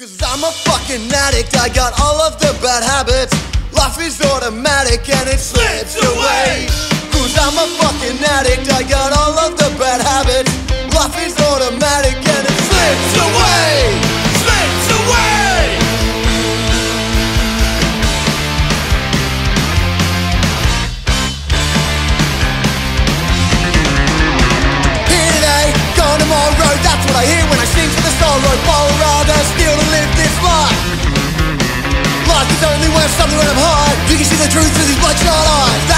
Cause I'm a fucking addict, I got all of the bad habits. Life is automatic and it slips away. Cause I'm a fucking addict, I got all of the bad habits. Life is automatic and it slips away. Slips away. Here today, gone tomorrow, that's what I hear when I sing for the sorrow. Only worth something when I'm high. You can see the truth through these bloodshot eyes.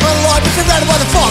To run alive, but surrounded by the fog